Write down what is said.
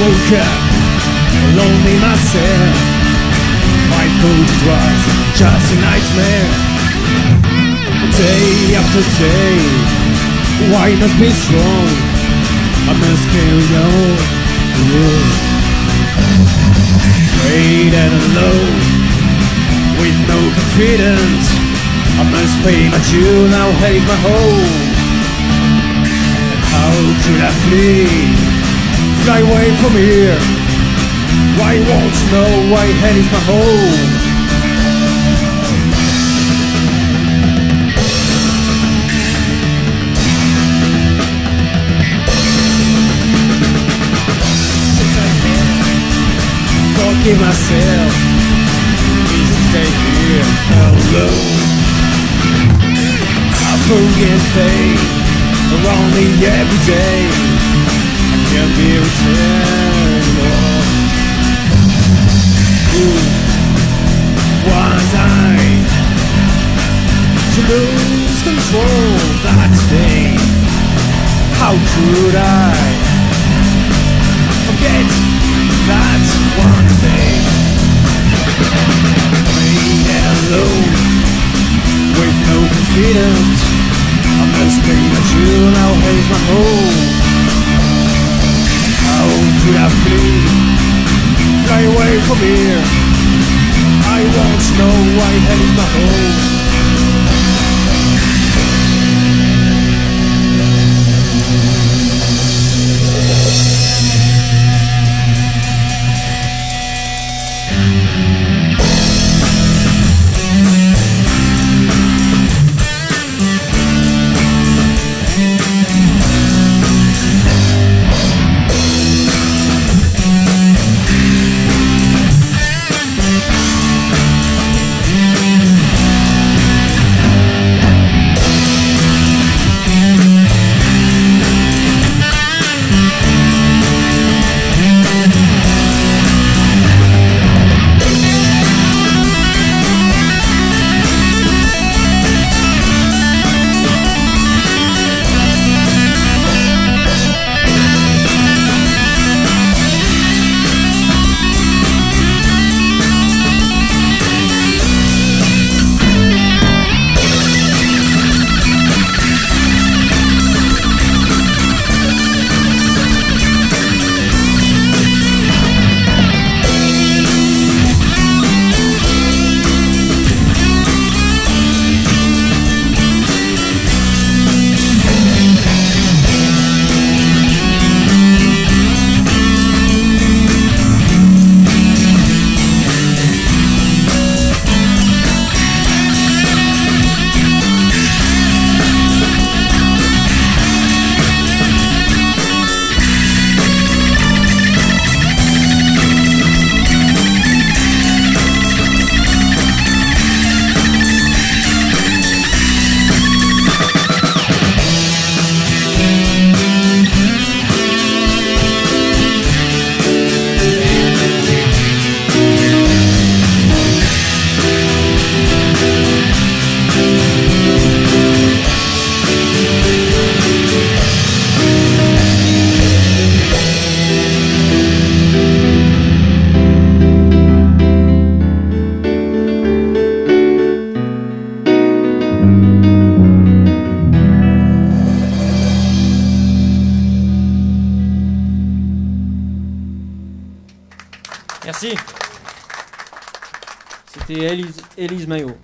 woke up, lonely myself. My food was just a nightmare. Day after day, why must be strong? I must carry on. Great and alone, with no confidence. I must pay my due, now hate my home. How could I flee? Fly away from here. Why won't you know why hell is my home? Forgive myself. Please stay here alone. I forget pain around me every day. Can't be returned. Who was I to lose control that day? How could I forget that one day? Alone with no confidence. I must pay my due, now here's my home. From here. I want to know why hell my home. Merci. C'était Élise Maillot.